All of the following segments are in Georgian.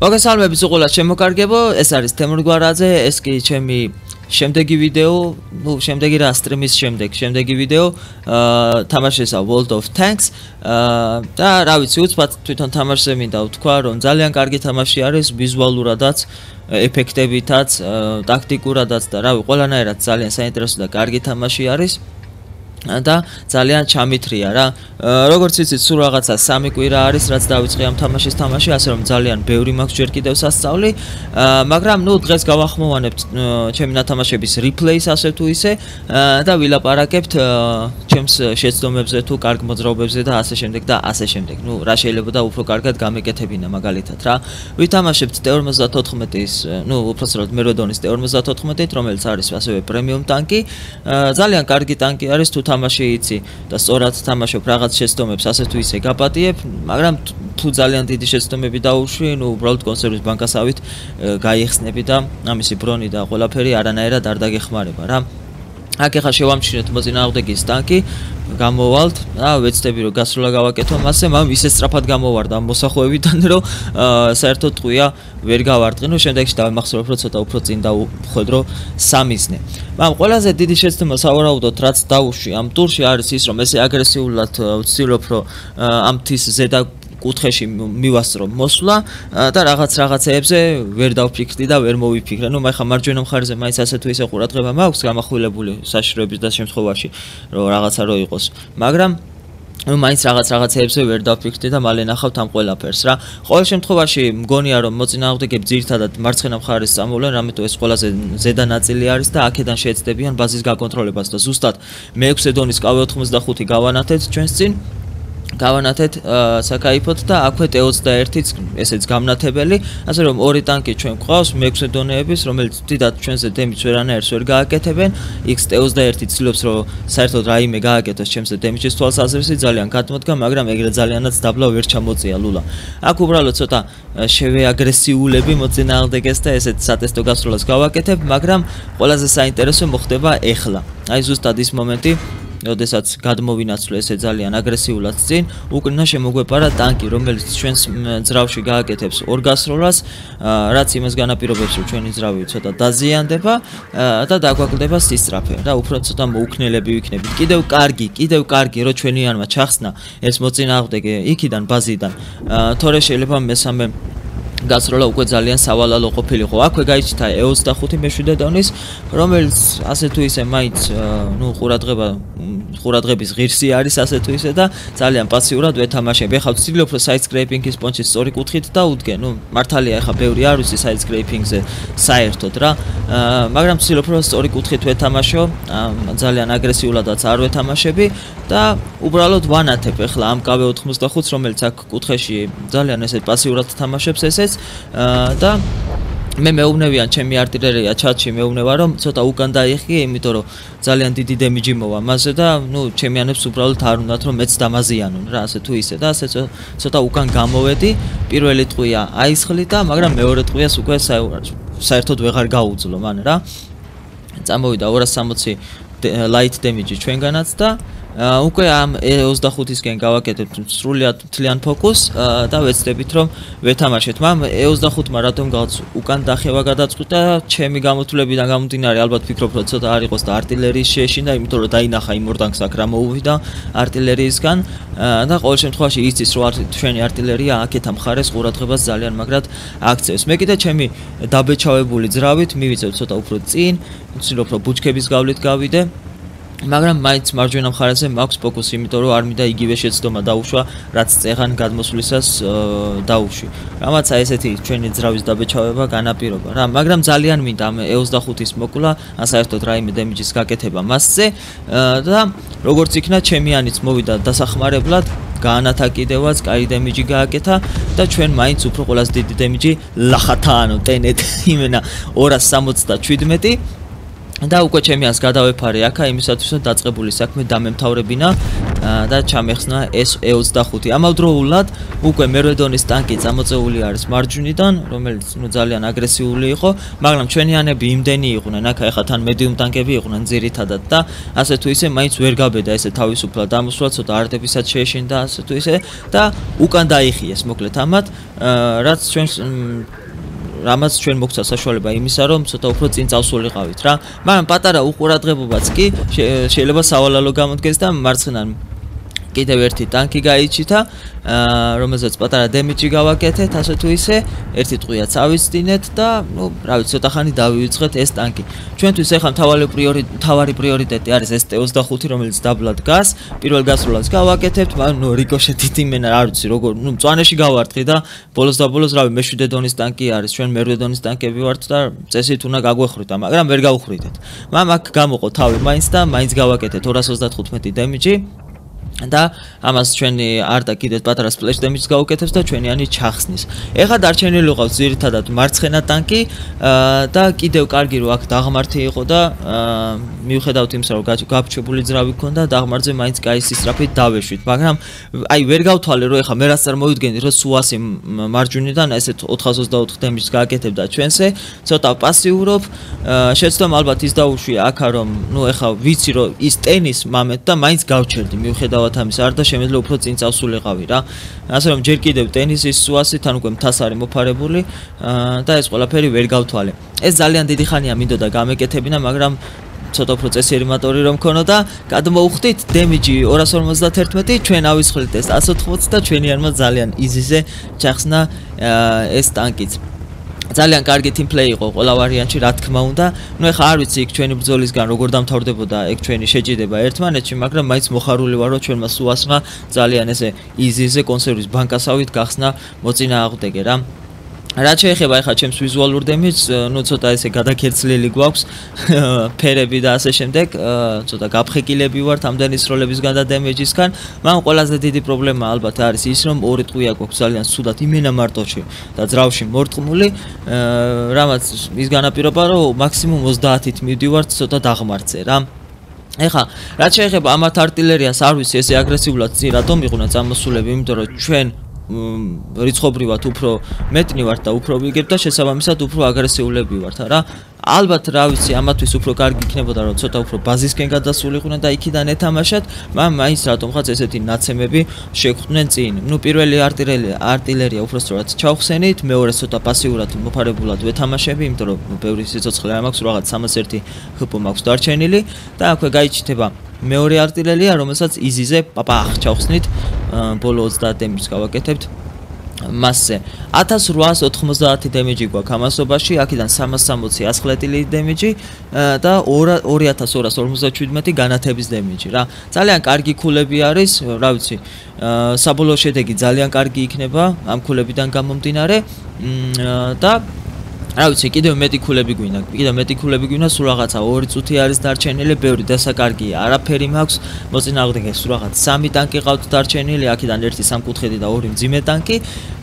მოგესალმებით უყურებთ შემოკარგებო, ეს არის თემურ გვარაძე, ეს კი ჩემი შემდეგი ვიდეო, ну, შემდეგი რა სტრიმის შემდეგ, შემდეგი ვიდეო, აა თამაშესა World of Tanks. აა და რა ვიცი, უცბად თვითონ თამაშზე მინდა ვთქვა, რომ ძალიან კარგი თამაში არის ვიზუალურადაც, ეფექტებითაც, ტაქტიკურადაც და რავი, ყველანაირად ძალიან საინტერესო და კარგი თამაში არის. და ძალიან ჩამithრია რა. როგორც იცით, სულ რაღაცა სამი კვირა არის, რაც დავიწყე ამ თამაშის თამაში, ასე რომ ძალიან ბევრი მაქვს ჯერ კიდევ სასწავლი. მაგრამ ნუ დღეს გავახმოვანებთ ჩემი ნათამაშების replays ასე თუ ისე და ვილაპარაკებთ ჩემს შეცდომებზე თუ კარგ მოძრაობებზე და ასე შემდეგ და ასე შემდეგ. ნუ რა შეიძლება და უფრო კარგად გამეკეთებინა მაგალითად რა. ვითამაშებთ T54-ის, ნუ უბრალოდ მეროდონის T54-ით, რომელიც არის ასევე პრემიუმ ტანკი. ძალიან კარგი ტანკი არის თუ თამაში იცი და სწორად თამაშობ რაღაც შეცდომებს ასე თუ ისე გაპატიებ, მაგრამ თუ ძალიან დიდი შეცდომები დაუშვი, ნუ უბრალოდ კონსერვის ბანკასავით გაიხსნები და ამისი ბრონი და ყველაფერი არანაირად არ დაგეხმარება რა. აქ ახლა შევამჩნიოთ მოწინააღმდეგის ტანკი, გამოვალთ და ვეცდები რომ გასროლა გავაკეთო მასე, მაგრამ ისე სწრაფად გამოვარდა ამ მოსახვევიდან, რომ საერთოდ ტყვია ვერ გავარდყინო, შემდეგში დავემახსოვრებ, რომ ცოტა უფრო წინ დავხვედრო სამიზნე. მაგრამ ყველაზე დიდი შეცდომა სავარაუდოდ რაც დაუშვი ამ ტურში არის ის, რომ ესე აგრესიულად ვცდილობ, რომ ამ თის ზედა კუთხეში მივასწრო მოსვლა და რაღაც რაღაცეებზე ვერ დავფიქრდი და ვერ მოვიფიქრე. ნუ მე ხა მარჯვენა მხარეზე მაინც ასე თუ ისე ყურადღება მაქვს გამახვილებული საშროების და შემთხვევაში რომ რაღაცა რო იყოს. მაგრამ ну მაინც რაღაც რაღაცეებზე ვერ დავფიქრდი და მალე ნახავთ ამ ყველაფერს რა. ყოველ შემთხვევაში მგონია რომ მოწინააღმდეგე ძირთადად მარცხენა მხარეს წამოვლენ, რამეთო ეს ყველაზე ზედა ნაწილი არის და აქედან შეეცდებიან ბაზის გაკონტროლებას და ზუსტად მე-6 დონის KV85 გავანათეთ ჩვენს წინ გავანათეთ საკაიფოთ და აქვე T21-იც ესეც გამნათებელი, ასე რომ ორი ტანკი ჩვენ გვყავს მე-6 დონეების, რომელიც დიდად ჩვენზე დემიჯს ვერანაირს ვერ გააკეთებენ. X-T21 ცდილობს რომ საერთოდ რაიმე გააკეთოს ჩემზე დემიჯის თვალსაზრისით ძალიან გადმოდგა, მაგრამ ეგრე ძალიანაც დაბლა ვერ ჩამოწია ლულა. აქ უბრალოდ ცოტა შევეაგრესიულები მოწინააღმდეგეს და ესეც სატესტო გასროლას გავაკეთებ, მაგრამ ყველაზე საინტერესო მოხდება ეხლა. აი ზუსტად ის მომენტი როდესაც გადმოვინაცვლე ესე ძალიან აგრესიულად წინ, უკნა შემოგვეპარა ტანკი, რომელიც ჩვენს ძრავში გააკეთებს ორგასროლას, რაც იმას განაპირობებს, რომ ჩვენი ძრავი ცოტა დაზიანდება და დაგვაკლდება სისწრაფე და უფრო ცოტა მოუქნელები ვიქნებით. კიდევ კარგი, კიდევ კარგი, რომ ჩვენიანმა ჩახსნა ეს მოწინააღმდეგე იქიდან ბაზიდან. თორე შეიძლება მესამე გასროლა უკვე ძალიან სავალალო ყოფილიყო. აქვე გაიჩნდა E25 მეშვიდე დონის, რომელიც ასე თუ ისე მაინც ნუ ყურადღება ყურადღების ღირსი არის ასე თუ ისე და ძალიან პასიურად ვეთამაშები. ახლა ვცდილობ რომ side scraping-ის პონჩის სწორი კუთხით დაუდგე. ნუ მართალია ახლა ბევრი არ ვიცი side scraping-ზე საერთოდ რა. მაგრამ ვცდილობ რომ სწორი კუთხით ვეთამაშო. ძალიან აგრესიულადაც არ ვეთამაშები და უბრალოდ ვანათებ ახლა ამ KV85-ს, რომელიც აქ კუთხეში ძალიან ესე პასიურად თამაშობს ესეც და მე მეუბნებიან ჩემი არტილერია ჩატში მეუბნება რომ ცოტა უკან დაიხი იმიტომ რომ ძალიან დიდი დემიჯი მოვა მასზე და ნუ ჩემიანებს უბრალოდ არ უნდათ რომ მეც დამაზიანონ რა ასე თუ ისე და ასე ცოტა უკან გამოვედი პირველი ტყვია აისხლი და მაგრამ მეორე ტყვიას უკვე საერთოდ ვეღარ გაუძლო მან რა. წამოვიდა 260 light damage ჩვენგანაც და უკვე ამ 25-ისკენ გავაკეთებთ სრულიად მთლიან ფოკუსს და ვეცდებით რომ ვეთამაშეთ. მამ 25-მა რატომ გალც უკან დახევა გადაწყვიტა, ჩემი გამოთვლებიდან გამომდინარე ალბათ ფიქრობ რომ ცოტა არ იყოს და артиლერიის შეეშინა, იმიტომ რომ დაინახა იმ ორდანს აქ რა მოუვიდა артиლერიისგან და ყოველ შემთხვევაში იცის რომ ჩვენი артиლერია აქეთა მხარეს ყურადღებას ძალიან მაგრად აქცევს. მე კიდე ჩემი დაბეჭავებული ძრავით მივიწევ ცოტა უფრო წინ, ვცდილობ რომ ბუჩქების გავლით გავიდე მაგრამ მაინც მარჯვენა მხარეზე მაქვს ფოკუსი, იმიტომ რომ არ მინდა იგივე შეცდომა დაუშვა, რაც წეღან გადმოსვლისას დაუშვი. რამაცა ესეთი ჩვენი ძრავის დაბეჭავება განაპირობა რა, მაგრამ ძალიან მინდა ამ E25-ის მოკლა, ან საერთოდ რაიმე დემიჯის გაკეთება მასზე და როგორც იქნა ჩემიანიც მოვიდა დასახმარებლად განათა კიდევაც კაი დემიჯი გააკეთა და ჩვენ მაინც უფრო ყველაზე დიდი დემიჯი ლახათა ანუ ტენეთ იმენა 277 და უკვე ჩემი ას გადავეფარე აქა იმისათვის რომ დაწყებული საქმე დამემთავრებინა და ჩამეხსნა ეს E25. ამავდროულად უკვე მერვედონის ტანკი წამოწეული არის მარჯვნიდან, რომელიც ნუ ძალიან აგრესიული იყო, მაგრამ ჩვენიანები იმდენი იყვნენ, აქა ეხა თან მედიუმ ტანკები იყვნენ ძირითადად და ასე თუ ისე მაინც ვერ გაბედა ესე თავისუფლად დამოსვლა, ცოტა არტებისაც შეეშინდა ასე თუ ისე და უკან დაიხიეს მოკლედ ამათ, რაც ჩვენს რამაც ჩვენ მოგცა საშუალება იმისა, რომ ცოტა უფრო წინ წავსულიყავით რა. მაგრამ პატარა უყურადღებობაც კი შეიძლება სავალალო გამოდგეს და მარცხნიდან კიდევ ერთი ტანკი გაიჩითა, რომელზეც პატარა დემიჯი გავაკეთეთ, ასე თუ ისე, ერთი ტყვია წავისწინეთ და, ну, რა ვიცი, ცოტა ხანი დავივიწყეთ ეს ტანკი. ჩვენთვის ახლა მთავარი პრიორიტეტი, მთავარი პრიორიტეტი არის ეს T25, რომელიც დაბლად გას, პირველ გასროლას გავაკეთებთ, მაგრამ ну, რიკოშეტით იმენა, რა ვიცი, როგორ, ну, მწვანეში გავარტყი და ბოლოს და ბოლოს, რავი, მეშვიდე დონის ტანკი არის, ჩვენ მერვე დონის ტანკები ვართ და წესით უნდა გაგვეხრით, მაგრამ ვერ გავუხრიდეთ. მაგრამ აქ გამოყო თავი მაინც და მაინც გავაკეთეთ 235 დემიჯი. და ამას ჩვენი არტა კიდევ პატარა სპლეშ დემიჯს გაუკეთებს და ჩვენიანი ჩახსნის. ეხლა დარჩენილი ყავს ძირითადად მარცხენა ტანკი და კიდევ კარგი რო აქ დაღმართი იყო და მიუხედავთ იმისა რომ გაფჩებული ძრავი ქონდა დაღმართზე მაინც კაი სისტრაფით დავეშვით, მაგრამ აი ვერ გავთვალე რომ ეხლა მე რაც წარმოვიდგენდი რომ სუასი მარჯვნიდან ესეთ 424 დემიჯს გააკეთებდა ჩვენზე, ცოტა პასიურობ, შეცდომ ალბათ ის დაუშვი აქა რომ ნუ ეხლა ვიცი რომ ის ტენის მომენტ და მაინც გავჩერდი მიუხედავად ალბათ ამის არ და შემეძლო უფრო წინ წავსულიყავი რა. ასე რომ ჯერ კიდევ ტენისის სუასით ან უკვე მთას არის მოფარებული და ეს ყველაფერი ვერ გავთვალე. ეს ძალიან დიდი ხანია მინდოდა გამეკეთებინა, მაგრამ ცოტა უფრო წესიერი მოტორი რომ ქონოდა, გადმოუხდით დემიჯი 251, ჩვენ ავისხლით ეს 180 და ჩვენიანმა ძალიან იზიზე ჩახსნა ეს ტანკიც. ძალიან კარგი ტიმპლეი იყო ყველა ვარიანტში, რა თქმა უნდა. ნუ ეხა არ ვიცი იქ ჩვენი ბრძოლისგან როგორ დამთავრდებოდა ეგ ჩვენი შეჯიდება ერთმანეთში, მაგრამ მაინც მოხარული ვარო ჩვენმა სუასმა ძალიან ესე იზიზე კონსერვის ბანკასავით გახსნა მოწინააღმდეგე რა. რაც შეეხება ახლა ჩემს ვიზუალურ დემიჯს, ну ცოტა ესე გადაკერცლილი გვაქვს ფერები და ასე შემდეგ, ცოტა გაფხეკილები ვართ ამდენი სროლებისგან და დემიჯისგან, მაგრამ ყველაზე დიდი პრობლემა ალბათ არის ის, რომ ორი ტყვია გვაქვს ძალიან სუდად იმენა მარტოში და ძრავში მორტყმული, რამაც ის განაპირობა, რომ მაქსიმუმ 30-ით მივდივართ ცოტა დაღმართზე რა. ეხა, რაც შეეხება ამათ არტილერიას, არ ვიცი ესე აგრესიულად წინ რატომ იყვნა წამოსულები, იმიტომ რომ ჩვენ რიცხობრივად უფრო მეტნი ვართ და უფრო ვიგებ და შესაბამისად უფრო აგრესიულები ვართ რა ალბათ რა ვიცი ამათვის უფრო კარგი იქნებოდა რომ ცოტა უფრო ბაზისკენ გადასულიყვნენ და იქიდან ეთამაშათ მაგრამ მაინც რატომღაც ესეთი ნაცემები შეგხვდნენ წინ. ნუ პირველი არტილერია არტილერია სწორად ჩავხსენით მეორე ცოტა პასიურად მოფარებულად ვეთამაშები იმიტომ რომ ბევრი სიცოცხლე არ მაქვს რაღაც 301 ჰპ მაქვს დარჩენილი და აქვე გაიჩიტება მეორე არტილერია რომელსაც იზიზე პაპახ ჩავხსნით ბოლო 30 დემიჯს გავაკეთებთ. მასზე 1890 დემიჯი გვაქვს ამასობაში აქედან 360 ასხლეტილი დემიჯი და 2257 განათების დემიჯი რა. ძალიან კარგი ქულები არის რა ვიცი საბოლოო შედეგი ძალიან კარგი იქნება ამ ქულებიდან გამომდინარე და რა ვიცი, კიდევ მეტი ქულები გვინდა, კიდევ მეტი ქულები გვინდა, სულ რაღაცა 2 წუთი არის დარჩენილი, ბევრი დასაკარგია, არაფერი მაქვს. მოწინააღმდეგე სულ რაღაც 3 ტანკი ყავთ დარჩენილი, აქედან ერთი სამკუთხედი და ორი მძიმე ტანკი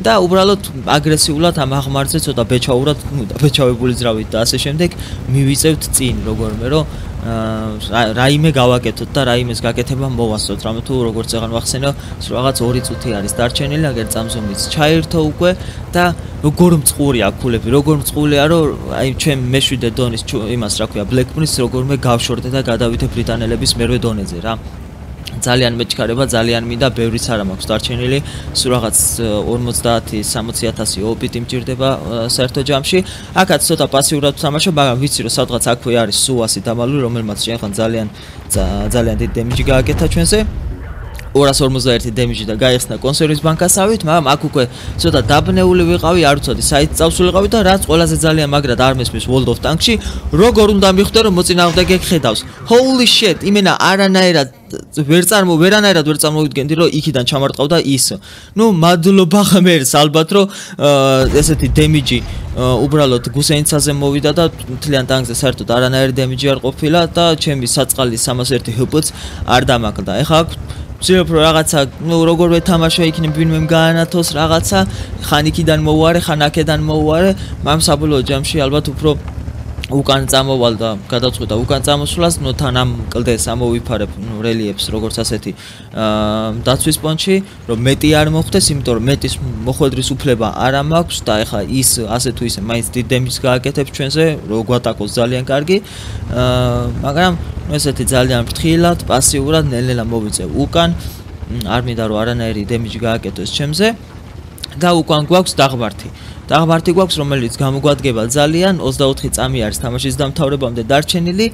და უბრალოდ აგრესიულად ამ აღმართზე ცოტა ბეჩაურად, ნუ და ბეჩავებული ძრავით და ასე შემდეგ მივიწევთ წინ, როგორმე რომ რაიმე გავაკეთოთ და რაიმეს გაკეთება მოვასწროთ. რამე თუ როგორც აღარ ვახსენე, რაღაც 2 წუთი არის დარჩენილი, აგერ წამზომიც ჩაერთო უკვე და როგორ მწყურია ქულები, როგორ მწყულია, რომ აი ჩვენ მეშვიდე დონის იმას რა ქვია, Prince როგორმე გავშორდე და გადავითე ბრიტანელების მერვე დონეზე რა. ძალიან მეჩქარება, ძალიან მინდა, ბევრიც არა მაქვს დარჩენილი. სულ რაღაც 50-60000 ოპიტი მჭირდება საერთო ჯამში. აქაც ცოტა პასიურად თამაშობ, მაგრამ ვიცი რომ სადღაც აქვე არის სუასი დამალული, რომელმაც შეიძლება ძალიან ძალიან დიდი დემიჯი გააკეთა ჩვენზე. 251 დემიჯი და გაიხსნა კონსერვის ბანკასავით, მაგრამ აქ უკვე ცოტა დაბნეული ვიყავი, არ ვიცოდი, საით წავსულიყავი და რაც ყველაზე ძალიან მაგრად არ მესმის World of Tanks-ში, როგორ უნდა მიხვდე რომ მოწინააღმდეგე ხედავს. Holy shit, იმენა არანაირად ვერ წარმო ვერანაირად ვერ წარმოვიდგენდი რომ იქიდან ჩამარტყავდა ის. ნუ მადლობა ღმერთს ალბათ რომ ესეთი დემიჯი უბრალოდ გუსეინცაზე მოვიდა და მთლიან ტანგზე საერთოდ არანაირი დემიჯი არ ყოფილა და ჩემი საწყალი 301 ჰპ-ც არ დამაკლდა. ეხლა ვცდილობ რომ რაღაცა ნუ როგორ ვეთამაშო იქნებ ვინმე გაანათოს რაღაცა ხან იქიდან მოუარე ხან აქედან მოუარე მაგრამ საბოლოო ჯამში ალბათ უფრო უკან წამოვალ და გადაწყვიტა უკან წამოსვლას, ნუ თან ამ კლდეს ამოვიფარებ, ნუ რელიეფს როგორც ასეთი აა დაცვის პონჩი, რომ მეტი არ მოხდეს, იმიტომ რომ მეტის მოხვედრის უფლება არ მაქვს და ეხა ის ასე თუ ისე მაინც დიდ დემის გააკეთებ ჩვენზე, რომ გვატაკოს ძალიან კარგი. აა მაგრამ ნუ ესეთი ძალიან ფრთხილად, პასიურად ნელ-ნელა მოვიწევ უკან. არ მინდა რომ არანაირი დემიჯი გააკეთოს ჩემზე. და უკან გვაქვს დაღბართი. დაღბართი გვაქვს, რომელიც გამოგვადგება ძალიან 24 წამი არის თამაშის დამთავრებამდე დარჩენილი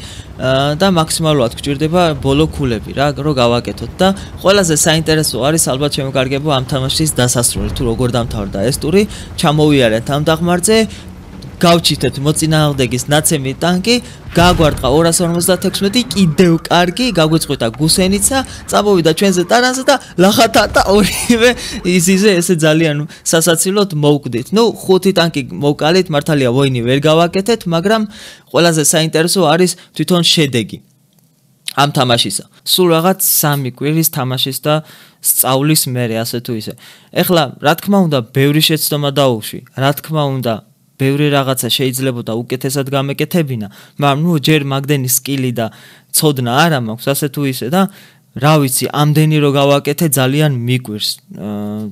და მაქსიმალურად გჭირდება ბოლო ქულები რა, რომ გავაკეთოთ და ყველაზე საინტერესო არის ალბათ შემოგარგებო ამ თამაშის დასასრული თუ როგორ დამთავრდა ეს ტური, ჩამოვიარეთ ამ დაღმართზე გავჩითეთ მოწინააღმდეგის ნაცემი ტანკი, გააგვარტყა 256 კიდევ კარგი, გაგვეწყვიტა გუსენიცა, წამოვიდა ჩვენზე ტარანზე და ლახათა და ორივე იზიზე ესე ძალიან სასაცილოდ მოვკვდით. ნუ ხუთი ტანკი მოვკალით, მართალია ვოინი ვერ გავაკეთეთ, მაგრამ ყველაზე საინტერესო არის თვითონ შედეგი. ამ თამაშისა. სულ რაღაც 3 კვირის თამაშის და სწავლის მერე ასე თუ ისე. ეხლა რა თქმა უნდა, ბევრი შეცდომა დაუშვი. რა თქმა უნდა, ბევრი რაღაცა შეიძლებოდა უკეთესად გამეკეთებინა, მაგრამ ნუ ჯერ მაგდენი სკილი და ცოდნა არა მაქვს, ასე თუ ისე და რა ვიცი, ამდენი რო გავაკეთე ძალიან მიკვირს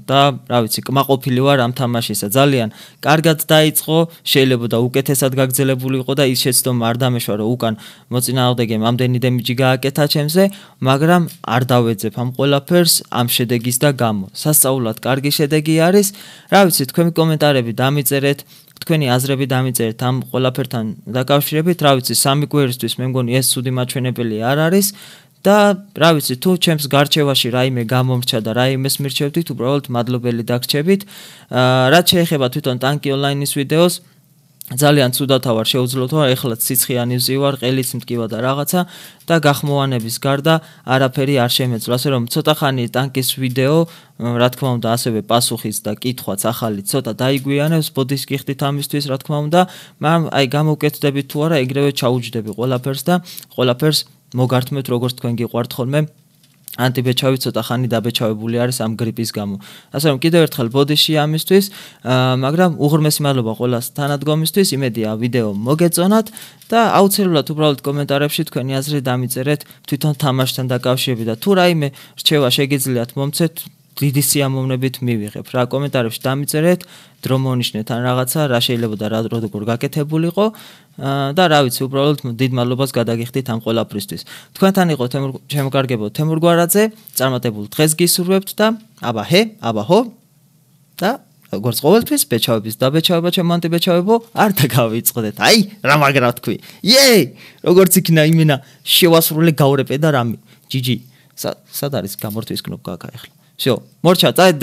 და რა ვიცი, კმაყოფილი ვარ ამ თამაშისა. ძალიან კარგად დაიწყო, შეიძლება და უკეთესად გაგზელებულიყო და ის შეცდომა არ დამეშვა რომ უკან მოწინააღმდეგემ ამდენი დემიჯი გააკეთა ჩემზე, მაგრამ არ დავეძებ ამ ყველაფერს ამ შედეგის და გამო. სასწაულად კარგი შედეგი არის. რა ვიცი, თქვენი კომენტარები დამიწერეთ. თქვენი აზრები დამიწერეთ ამ ყველაფერთან დაკავშირებით, რა ვიცი, სამი კვირისთვის მე მგონი ეს ცუდი მაჩვენებელი არ არის და რა ვიცი, თუ ჩემს გარჩევაში რაიმე გამომრჩა და რაიმეს მირჩევდით, უბრალოდ მადლობელი დაგრჩებით. აა რაც შეეხება თვითონ ტანკი ონლაინის ვიდეოს, ძალიან ცუდათა ვარ შეუძლოთ ვარ ეხლა ციცხიანი ვზივარ ყელიც მткиვა და რაღაცა და გახმოვანების გარდა არაფერი არ შემეძლო. ასე რომ ცოტა ხანი ტანკის ვიდეო რა თქმა უნდა ასევე პასუხის და კითხვაც ახალი ცოტა დაიგვიანებს ბოდის გიხდით ამისთვის რა თქმა უნდა. მაგრამ აი გამოვკეთდები თუ არა ეგრევე ჩაუჯდები ყველაფერს და ყველაფერს მოგართმევთ როგორც თქვენ გიყვართ ხოლმე. ანტიბეჩავი ცოტა ხანი დაბეჩავებული არის ამ გრიპის გამო. ასე რომ კიდევ ერთხელ ბოდიში ამისთვის, მაგრამ უღრმესი მადლობა ყველას თანადგომისთვის, იმედია ვიდეო მოგეწონათ და აუცილებლად უბრალოდ კომენტარებში თქვენი აზრი დამიწერეთ თვითონ თამაშთან დაკავშირებით და თუ რაიმე რჩევა შეგიძლიათ მომცეთ დიდი სიამოვნებით მივიღებ. რა კომენტარებში დამიწერეთ? დრომონიშნეთ ან რაღაცა რა შეიძლება და რა როგორ გაკეთებულიყო? და რა ვიცი უბრალოდ დიდ მადლობას გადაგიხდით ამ ყველაფრისთვის. თქვენთან იყო თემურ შემოგარგებო თემურ გვარაძე. წარმატებულ დღეს გისურვებთ და აბა ჰე აბა ჰო და როგორც ყოველთვის ბეჩავების და ბეჩავება ჩემ ანტიბეჩავებო არ დაგავიწყდეთ. აი რა მაგრა თქვი. იე როგორც იქნა იმენა შევასრულე გავრეპე და რამე. ჯიჯი სად არის გამორთვის კნოპკა ახლა всё მორჩა დაიძი